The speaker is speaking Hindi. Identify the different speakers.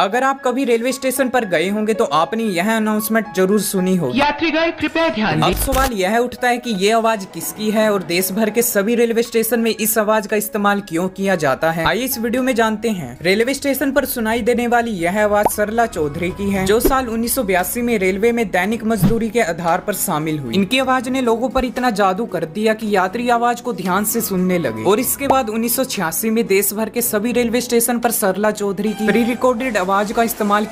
Speaker 1: अगर आप कभी रेलवे स्टेशन पर गए होंगे तो आपने यह अनाउंसमेंट ज़रूर सुनी होगी।
Speaker 2: यात्रीगण कृपया ध्यान
Speaker 1: अब सवाल यह उठता है कि ये आवाज़ किसकी है और देश भर के सभी रेलवे स्टेशन में इस आवाज़ का इस्तेमाल क्यों किया जाता है? आइए इस वीडियो में जानते हैं। रेलवे स्टेशन पर सुनाई देने वाली यह आवाज़ सरला चौधरी की है जो साल उन्नीस सौ बयासी में रेलवे में दैनिक मजदूरी के आधार पर शामिल हुई। इनकी आवाज़ ने लोगों पर इतना जादू कर दिया कि यात्री आवाज़ को ध्यान से सुनने लगे। और इसके बाद उन्नीस सौ छियासी में देश भर के सभी रेलवे स्टेशन पर सरला चौधरी की प्री रिकॉर्डेड आवाज़ का इस्तेमाल